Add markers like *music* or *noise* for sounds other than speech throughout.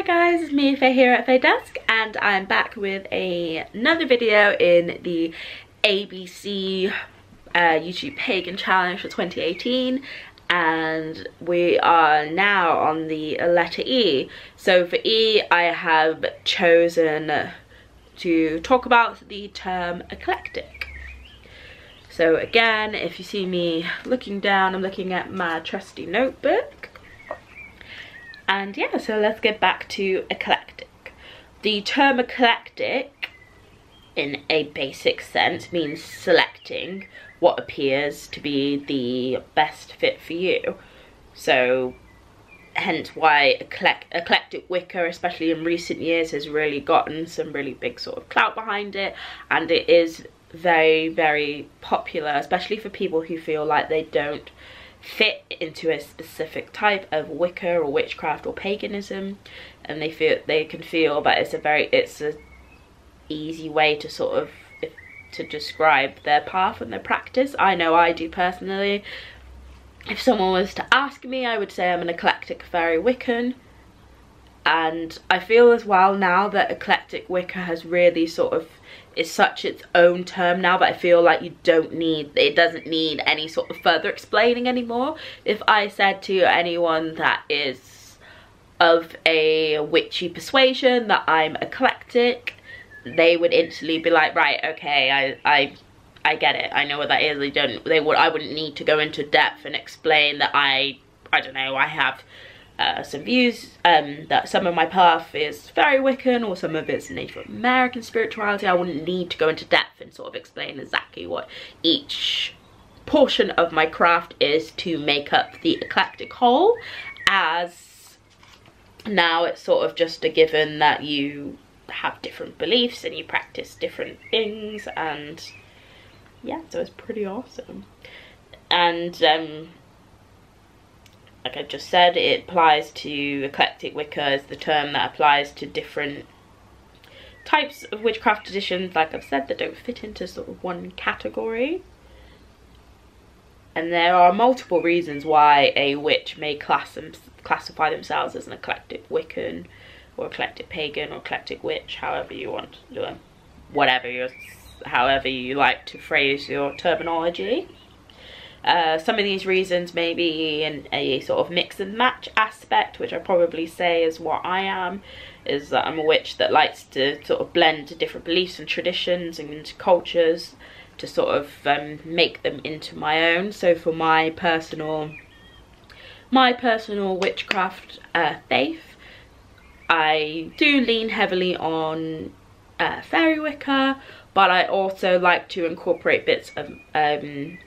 Hi guys, it's me Faye here at Faedusk and I'm back with a, another video in the ABC uh, YouTube Pagan Challenge for 2018 and we are now on the letter E. So for E I have chosen to talk about the term eclectic. So again, if you see me looking down, I'm looking at my trusty notebook and yeah, so let's get back to eclectic. The term eclectic, in a basic sense, means selecting what appears to be the best fit for you. So hence why eclect eclectic Wicca especially in recent years has really gotten some really big sort of clout behind it and it is very very popular especially for people who feel like they don't fit into a specific type of Wicca or witchcraft or paganism and they feel they can feel that it's a very it's a easy way to sort of to describe their path and their practice. I know I do personally. If someone was to ask me I would say I'm an eclectic fairy Wiccan and I feel as well now that eclectic Wicca has really sort of is such its own term now that I feel like you don't need, it doesn't need any sort of further explaining anymore. If I said to anyone that is of a witchy persuasion that I'm eclectic, they would instantly be like, right, okay, I, I, I get it. I know what that is. They don't, they would, I wouldn't need to go into depth and explain that I, I don't know, I have uh, some views um, that some of my path is very Wiccan or some of it's Native American spirituality. I wouldn't need to go into depth and sort of explain exactly what each portion of my craft is to make up the eclectic whole as now it's sort of just a given that you have different beliefs and you practice different things and yeah so it's pretty awesome and um like I just said, it applies to eclectic Wicca as the term that applies to different types of witchcraft traditions, like I've said, that don't fit into sort of one category. And there are multiple reasons why a witch may class them, classify themselves as an eclectic Wiccan or eclectic pagan or eclectic witch, however you want to do it. Whatever you however you like to phrase your terminology. Uh, some of these reasons may be in a sort of mix and match aspect, which I probably say is what I am, is that I'm a witch that likes to sort of blend to different beliefs and traditions and cultures to sort of um, make them into my own. So for my personal, my personal witchcraft uh, faith, I do lean heavily on uh, fairy wicca, but I also like to incorporate bits of um,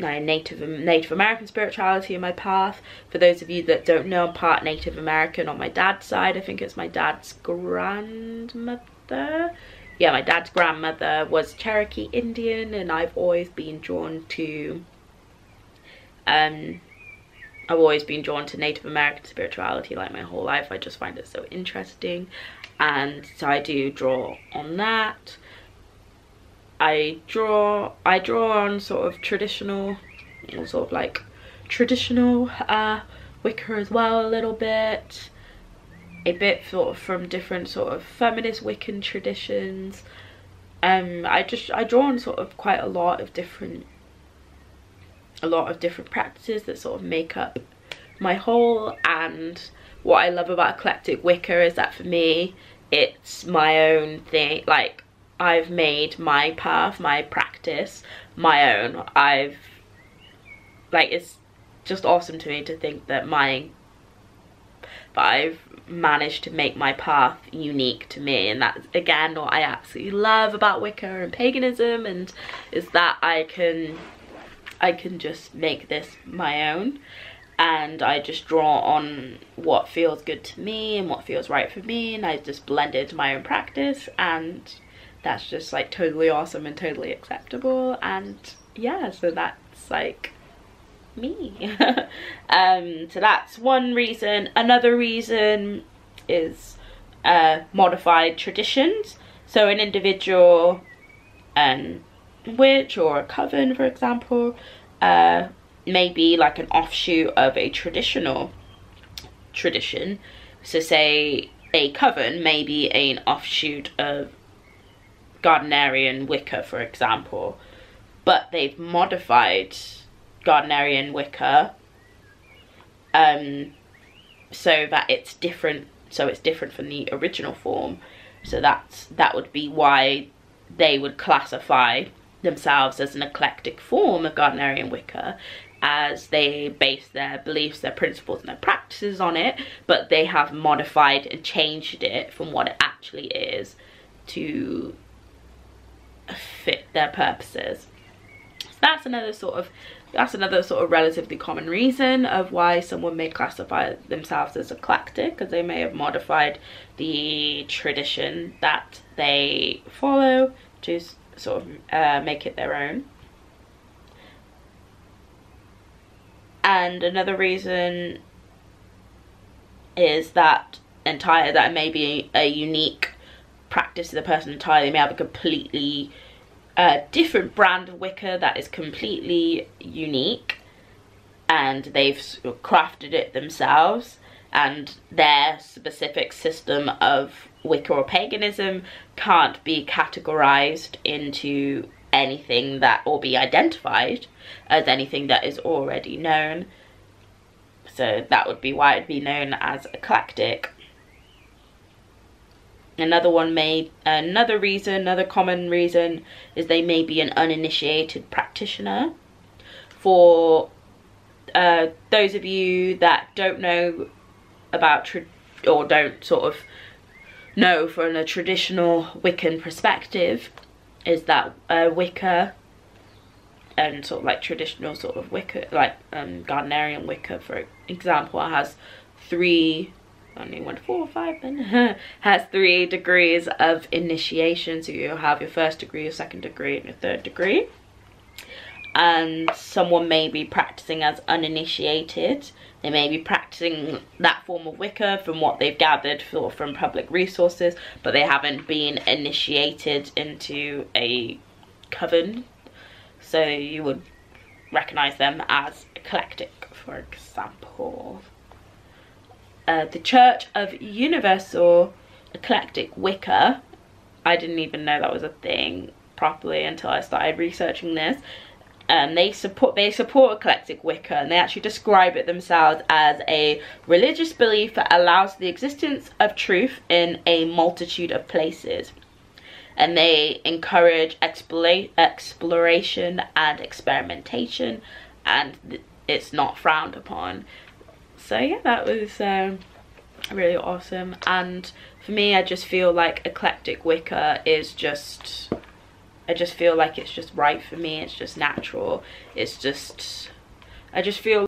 my Native Native American spirituality in my path. For those of you that don't know, I'm part Native American on my dad's side. I think it's my dad's grandmother. Yeah, my dad's grandmother was Cherokee Indian and I've always been drawn to um I've always been drawn to Native American spirituality like my whole life. I just find it so interesting and so I do draw on that. I draw I draw on sort of traditional sort of like traditional uh, as well a little bit. A bit sort of from different sort of feminist Wiccan traditions. Um I just I draw on sort of quite a lot of different a lot of different practices that sort of make up my whole and what I love about eclectic Wicca is that for me it's my own thing like I've made my path, my practice, my own. I've, like, it's just awesome to me to think that my, but I've managed to make my path unique to me. And that's, again, what I absolutely love about Wicca and paganism and is that I can, I can just make this my own and I just draw on what feels good to me and what feels right for me and I just blend it into my own practice and that's just like totally awesome and totally acceptable. And yeah so that's like me. *laughs* Um so that's one reason. Another reason is uh modified traditions. So an individual um witch or a coven for example uh may be like an offshoot of a traditional tradition. So say a coven may be an offshoot of Gardnerian Wicca, for example, but they've modified Gardnerian Wicca um, so that it's different, so it's different from the original form. So that's that would be why they would classify themselves as an eclectic form of Gardnerian Wicca as they base their beliefs, their principles and their practices on it, but they have modified and changed it from what it actually is to fit their purposes. So that's another sort of that's another sort of relatively common reason of why someone may classify themselves as eclectic because they may have modified the tradition that they follow to sort of uh, make it their own. And another reason is that entire that may be a unique practice of the person entirely may have a completely uh, different brand of Wicca that is completely unique and they've crafted it themselves and their specific system of Wicca or paganism can't be categorized into anything that or be identified as anything that is already known. So that would be why it'd be known as eclectic. Another one may, another reason, another common reason is they may be an uninitiated practitioner. For uh, those of you that don't know about or don't sort of know from a traditional Wiccan perspective is that uh, Wicca and sort of like traditional sort of Wicca, like um, Gardnerian Wicca for example, has three, only one, four, five then, *laughs* has three degrees of initiation. So you have your first degree, your second degree and your third degree. And someone may be practicing as uninitiated they may be practicing that form of Wicca from what they've gathered for, from public resources, but they haven't been initiated into a coven. So you would recognize them as eclectic, for example. Uh, the Church of Universal Eclectic Wicca, I didn't even know that was a thing properly until I started researching this. Um, they support they support eclectic Wicca and they actually describe it themselves as a religious belief that allows the existence of truth in a multitude of places. And they encourage exploration and experimentation and it's not frowned upon so yeah that was um, really awesome and for me I just feel like eclectic Wicca is just I just feel like it's just right for me. It's just natural. It's just, I just feel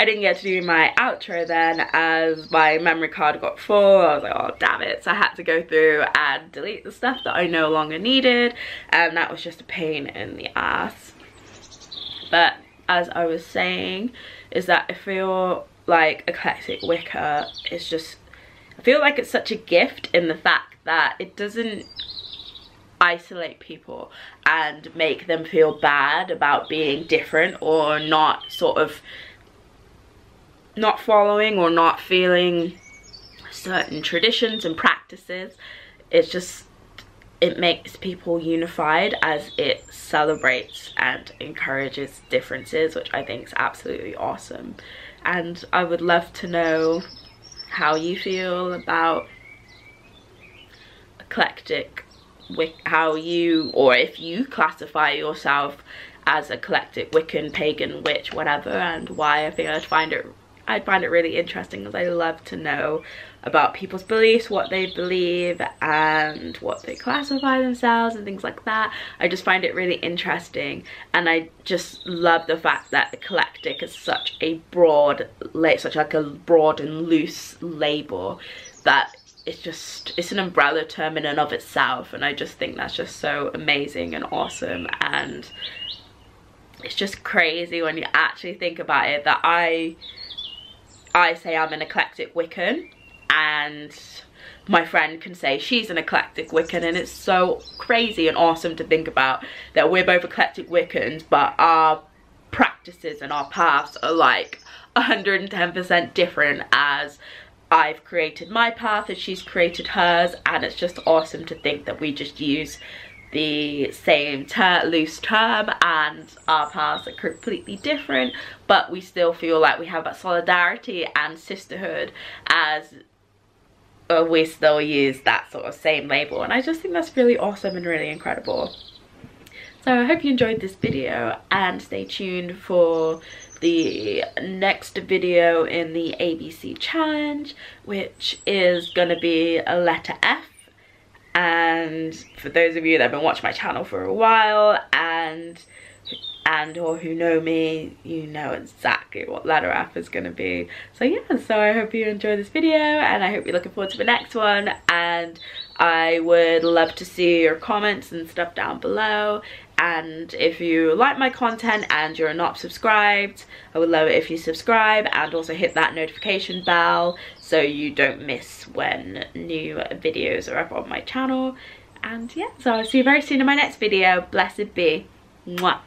I didn't get to do my outro then as my memory card got full. I was like, oh, damn it. So I had to go through and delete the stuff that I no longer needed. And that was just a pain in the ass. But as I was saying, is that I feel like Eclectic Wicca is just, I feel like it's such a gift in the fact that it doesn't isolate people and make them feel bad about being different or not sort of not following or not feeling certain traditions and practices. It's just it makes people unified as it celebrates and encourages differences which I think is absolutely awesome. And I would love to know how you feel about eclectic how you or if you classify yourself as a eclectic Wiccan, pagan, witch, whatever, and why I think I'd find it I'd find it really interesting because I love to know about people's beliefs, what they believe and what they classify themselves and things like that. I just find it really interesting and I just love the fact that eclectic is such a broad, such like a broad and loose label that it's just it's an umbrella term in and of itself and I just think that's just so amazing and awesome and it's just crazy when you actually think about it that I I say I'm an eclectic Wiccan and my friend can say she's an eclectic Wiccan and it's so crazy and awesome to think about that we're both eclectic Wiccans but our practices and our paths are like 110% different as I've created my path and she's created hers and it's just awesome to think that we just use the same ter loose term and our paths are completely different but we still feel like we have that solidarity and sisterhood as uh, we still use that sort of same label and I just think that's really awesome and really incredible. So I hope you enjoyed this video and stay tuned for the next video in the ABC challenge which is to be a letter F and for those of you that have been watching my channel for a while and and or who know me you know exactly what ladder F is going to be. So yeah so I hope you enjoy this video and I hope you're looking forward to the next one and I would love to see your comments and stuff down below. And if you like my content and you're not subscribed I would love it if you subscribe and also hit that notification bell so you don't miss when new videos are up on my channel. And yeah so I'll see you very soon in my next video. Blessed be. Mwah.